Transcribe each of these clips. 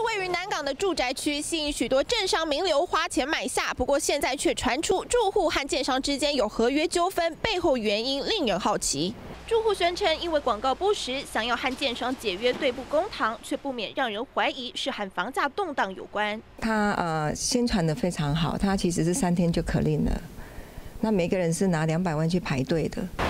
是位于南港的住宅区，吸引许多政商名流花钱买下。不过现在却传出住户和建商之间有合约纠纷，背后原因令人好奇。住户宣称，因为广告不实，想要和建商解约对簿公堂，却不免让人怀疑是和房价动荡有关。他呃宣传的非常好，他其实是三天就可令了。那每个人是拿两百万去排队的。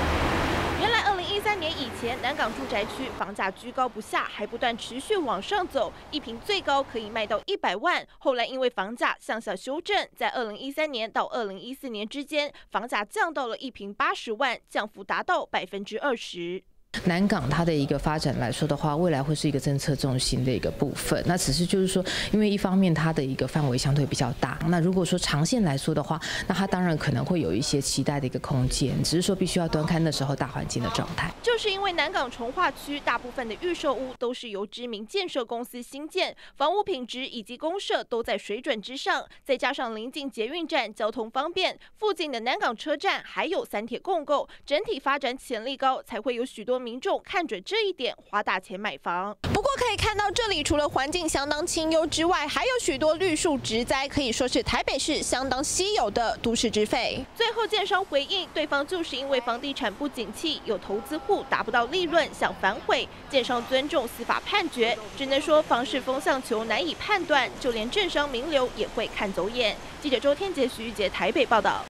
三年以前，南港住宅区房价居高不下，还不断持续往上走，一平最高可以卖到一百万。后来因为房价向下修正，在二零一三年到二零一四年之间，房价降到了一平八十万，降幅达到百分之二十。南港它的一个发展来说的话，未来会是一个政策重心的一个部分。那只是就是说，因为一方面它的一个范围相对比较大，那如果说长线来说的话，那它当然可能会有一些期待的一个空间。只是说必须要端看那时候大环境的状态。就是因为南港从化区大部分的预售屋都是由知名建设公司新建，房屋品质以及公设都在水准之上，再加上临近捷运站，交通方便，附近的南港车站还有三铁共构，整体发展潜力高，才会有许多。民众看准这一点，花大钱买房。不过可以看到，这里除了环境相当清幽之外，还有许多绿树植栽，可以说是台北市相当稀有的都市之肺。最后，建商回应，对方就是因为房地产不景气，有投资户达不到利润，想反悔。建商尊重司法判决，只能说房市风向球难以判断，就连政商名流也会看走眼。记者周天杰、徐玉杰台北报道。